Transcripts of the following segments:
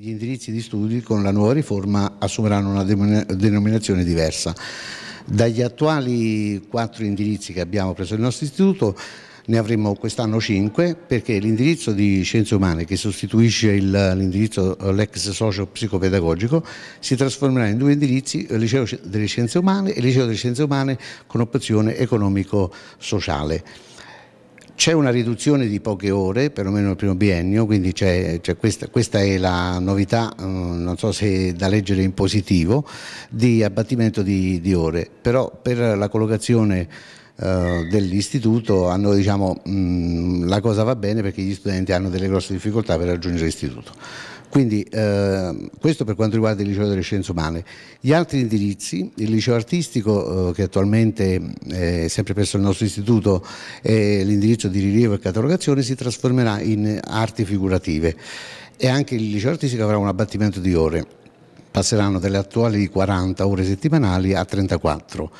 gli indirizzi di studi con la nuova riforma assumeranno una denominazione diversa. Dagli attuali quattro indirizzi che abbiamo preso il nostro istituto ne avremo quest'anno 5 perché l'indirizzo di scienze umane che sostituisce l'indirizzo l'ex socio psicopedagogico si trasformerà in due indirizzi, liceo delle scienze umane e liceo delle scienze umane con opzione economico-sociale. C'è una riduzione di poche ore, perlomeno nel primo biennio, quindi c'è, questa, questa, è la novità, eh, non so se da leggere in positivo, di abbattimento di, di ore, però per la collocazione eh, dell'istituto diciamo, la cosa va bene perché gli studenti hanno delle grosse difficoltà per raggiungere l'istituto. Quindi eh, questo per quanto riguarda il liceo delle scienze umane. Gli altri indirizzi, il liceo artistico eh, che attualmente è sempre presso il nostro istituto è l'indirizzo di rilievo e catalogazione si trasformerà in arti figurative e anche il liceo artistico avrà un abbattimento di ore, passeranno dalle attuali 40 ore settimanali a 34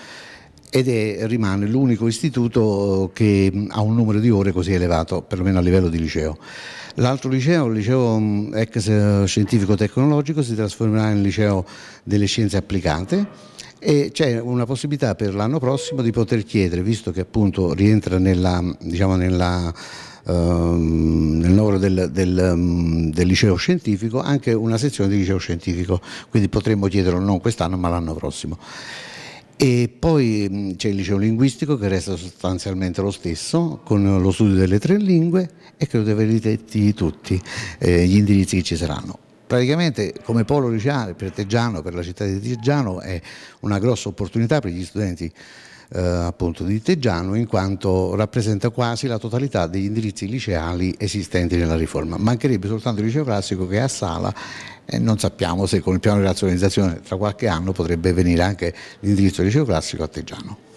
ed è, rimane l'unico istituto che ha un numero di ore così elevato, perlomeno a livello di liceo. L'altro liceo, il liceo mm, ex scientifico tecnologico, si trasformerà in liceo delle scienze applicate e c'è una possibilità per l'anno prossimo di poter chiedere, visto che appunto rientra nella, diciamo nella Uh, nel numero del, del, um, del, liceo scientifico anche una sezione di liceo scientifico, quindi potremmo chiederlo non quest'anno ma l'anno prossimo. E poi c'è il liceo linguistico che resta sostanzialmente lo stesso, con lo studio delle tre lingue e credo di aver detti tutti eh, gli indirizzi che ci saranno. Praticamente come polo liceale per Teggiano, per la città di Teggiano, è una grossa opportunità per gli studenti eh, appunto di Teggiano in quanto rappresenta quasi la totalità degli indirizzi liceali esistenti nella riforma. Mancherebbe soltanto il liceo classico che è a Sala e non sappiamo se con il piano di razionalizzazione tra qualche anno potrebbe venire anche l'indirizzo liceo classico a Teggiano.